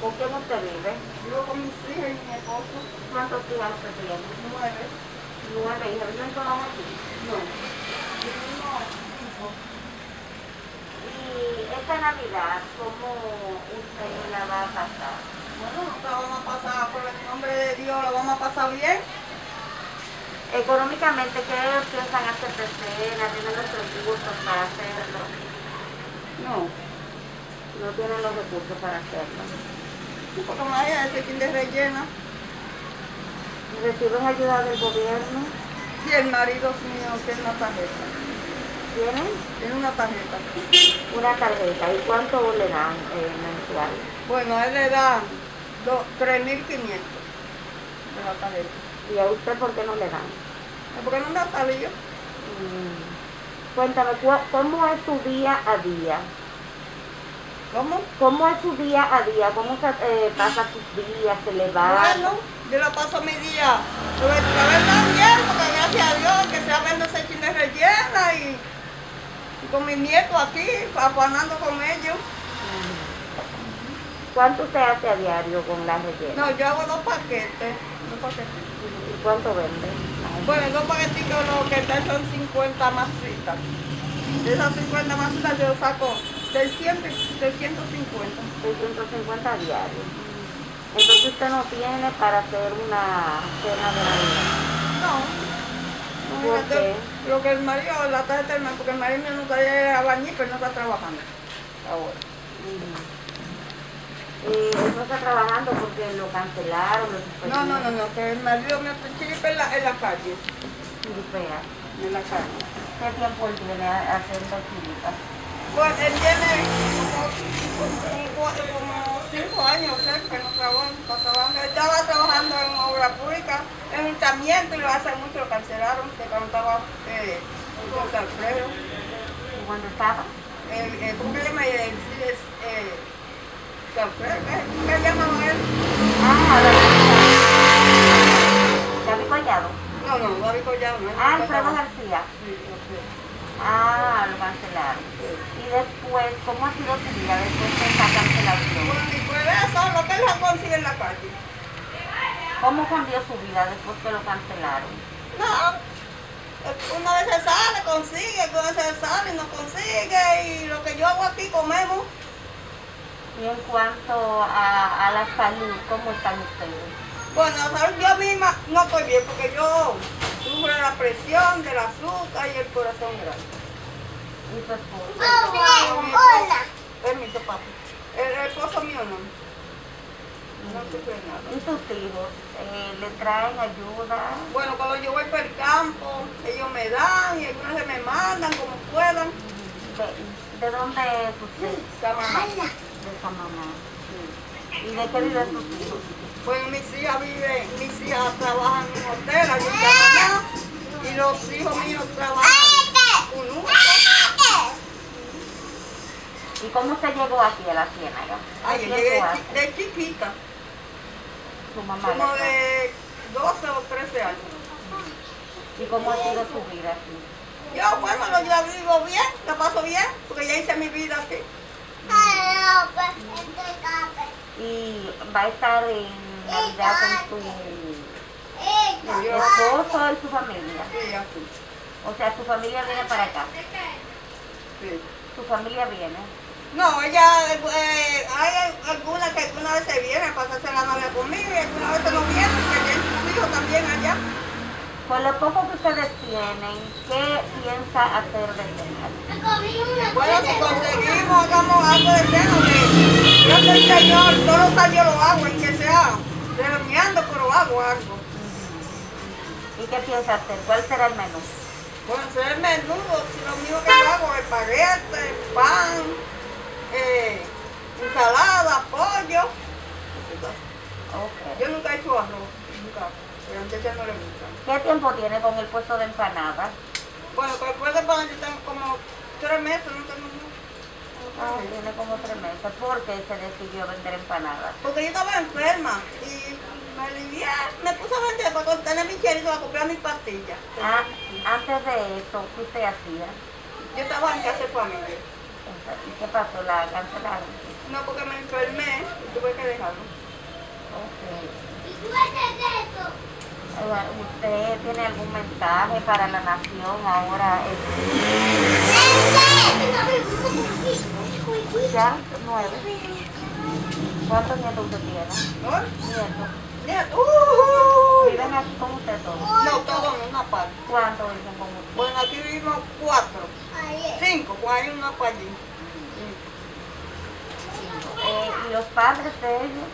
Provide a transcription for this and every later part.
¿Con quién usted vive? Vivo con mis hijas y mi esposo. ¿Cuántos hijos usted tiene? Nueve. Nueve hijos. ¿Viven todos aquí? No. Vivimos cinco. Y esta Navidad, ¿cómo usted la va a pasar? Bueno, nosotros vamos a pasar por el nombre de Dios, lo vamos a pasar bien. Económicamente, ¿qué piensan hacer de cena? ¿Tienen los recursos para hacerlo? No. No tienen los recursos para hacerlo. Porque María ese fin de rellena. ¿Reciben ayuda del gobierno? Sí, el marido mío tiene una tarjeta. ¿Tienen? Tiene una tarjeta. Una tarjeta. ¿Y cuánto le dan eh, mensual? Bueno, a él le dan do- 3.500 de la tarjeta. ¿Y a usted por qué no le dan? ¿Por qué no me ha salido? Mm. Cuéntame, ¿cu- ¿cómo es su día a día? ¿Cómo? ¿Cómo es su día a día? ¿Cómo se eh, pasa sus días? ¿Se levanta? Bueno, yo la paso mi día. Lo voy a ver bien, porque gracias a Dios que se vendo ese chin de rellena y, y con mis nietos aquí, afanando con ellos. ¿Cuánto usted hace a diario con la rellena? No, yo hago dos paquetes. Dos paquetes. ¿Y cuánto vende? Bueno, dos paquetitos lo que están son 50 masitas. De esas 50 masitas yo saco 600, y 650. 650 diarios. Entonces usted no tiene para hacer una cena de Navidad. No. No, ¿Por qué? Lo que el marido, la tarjeta del marido, porque el marido no está a bañar, pero no está trabajando. Ahora. Y no está trabajando porque lo cancelaron, lo No, no, no, no, que el marido está chiripe en la, en la calle. Chiripea. En la calle. ¿Qué tiempo él tiene haciendo chiripas? Pues él tiene como, como, cinco años, sea, que no no trabajando. Estaba trabajando en obra pública, en ayuntamiento, y lo hace mucho lo cancelaron, que cuando estaba eh, José Alfredo. ¿Y cuando estaba? El, el, ¿Cómo que se llama? El, el, eh, ¿qué, qué llamaban él? Ah, David Collado. No, no, David Collado, no. Ah, Alfredo García. Sí, Alfredo. Ah, lo cancelaron. Después, ¿cómo ha sido su vida después de esta cancelación? Bueno, y pues eso, lo que consigue en la calle. ¿Cómo cambió su vida después que lo cancelaron? No, una vez se sale, consigue, una vez se sale y no consigue, y lo que yo hago aquí comemos. Y en cuanto a, a la salud, ¿cómo están ustedes? Bueno, la salud yo misma no estoy bien porque yo sufro la presión, del azúcar y el corazón grande. ¿Y su esposo? Hola. Permiso, papi. El, esposo mío no. No sufre nada. ¿Y sus hijos? ¿Le traen ayuda? Bueno, cuando yo voy para el campo, ellos me dan y algunas veces me mandan como puedan. ¿De, de dónde es usted? Esa mamá. De esa mamá. ¿Y de qué viven sus hijos? Bueno, mis hijas viven, mis hijas trabajan en un hotel, allí en Canadá, y los hijos míos trabajan en un ¿Y cómo usted llegó aquí a la Ciénaga? Ay, ¿Qué yo llegué de, chiquita, Su mamá. como de 12 o 13 años. ¿Y cómo ha sido su vida aquí? Yo, bueno, yo vivo bien, la paso bien, porque ya hice mi vida aquí. ¿Y va a estar en Navidad con su esposo y su familia? sí, aquí. O sea, su familia viene para acá. Sí. Su familia viene. No, ella, eh, hay algunas que alguna vez se vienen a pasarse la Navidad conmigo y algunas veces no vienen, porque tienen sus hijos también allá. Con lo poco que ustedes tienen, ¿qué piensa hacer de cenar? Bueno, si conseguimos, hagamos algo de cena, que yo soy señor, todos los años lo hago, en que sea reuniendo, pero hago algo. ¿Y qué piensa hacer? ¿Cuál será el menú? Bueno, hacer el menudo, si lo mismo que yo hago, espaguete, no le gusta. ¿Qué tiempo tiene con el puesto de empanadas? Bueno, pues después de pan yo tengo como tres meses, no tengo Ah, tiene como tres meses. ¿Por qué se decidió vender empanadas? Porque yo estaba enferma y me alivié, me puse a vender para tener mi cherito, para comprar mis pastillas. Ah, antes de eso, ¿qué usted hacía? Yo estaba en casa de familia. ¿Y qué pasó? ¿La cancelaron? No, porque me enfermé y tuve que dejarlo. Ok. Oiga, ¿Usted tiene algún mensaje para la nación ahora? Ya, nueve. ¿Cuántos nietos usted tiene? Nietos. Nieto. ¡Uh! ¿Viven aquí con usted todos? No, todo en una parte. ¿Cuántos viven con usted? Bueno, aquí vivimos cuatro. Cinco, pues hay una para allí. Eh, ¿Y los padres de ellos?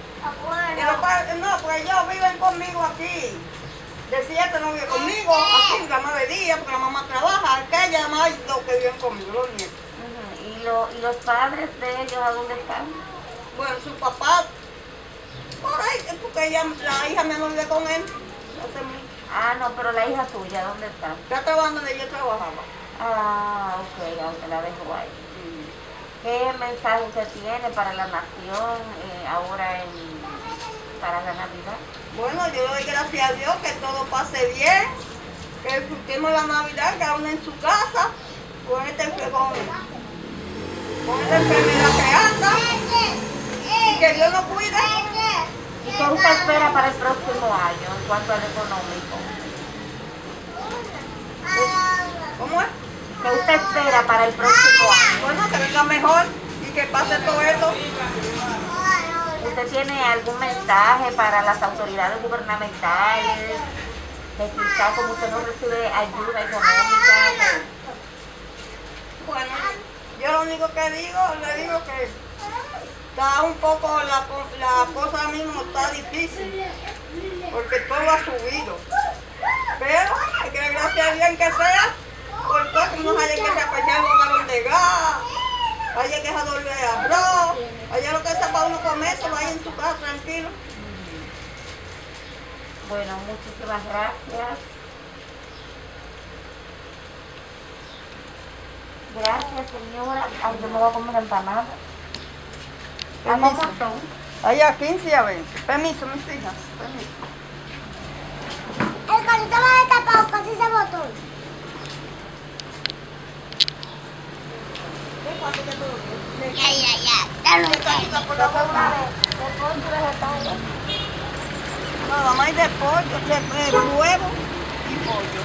Y los padres- no, pues ellos viven conmigo aquí. De siete no viven conmigo, aquí la nueve días, porque la mamá trabaja, aquella más dos que viven conmigo, los nietos. ¿Y, lo- ¿Y los padres de ellos a dónde están? Bueno, su papá, por ahí, porque ella, la hija mía no vive con él. Ah, no, pero la hija suya, ¿dónde está? Está trabajando donde yo trabajaba. Ah, ok, aunque la dejo ahí. ¿Qué mensaje usted tiene para la nación eh, ahora en, para la Navidad? Bueno, yo doy gracias a Dios que todo pase bien, que disfrutemos la Navidad, cada uno en su casa, con enfer- con, con esta enfermedad que anda, y que Dios nos cuide. ¿Y qué usted espera para el próximo año en cuanto al económico? ¿Cómo es? ¿Qué usted espera para el próximo año? Bueno, que venga mejor y que pase todo esto. ¿Usted tiene algún mensaje para las autoridades gubernamentales? Que quizás como usted no recibe ayuda económica, Bueno, yo lo único que digo, le digo que está un poco, la, la cosa mismo está difícil, porque todo ha subido. Pero hay que gracias a Dios que sea, por todo que nos haya que reapreciar los galón de gas, haya que dejar de arroz, haya lo que sea para uno comer, se vaya en su casa tranquilo. Bueno, muchísimas gracias. Gracias, señora. Ay, yo me voy a comer empanada. ¿A Permiso. son? Allá 15 y a 20. Permiso, mis hijas. Permiso. El carrito va destapado, casi se botó. Ya, ya, ya. Dale un ¿De pollo vegetales? Nada más hay de pollo, de, de huevo y pollo.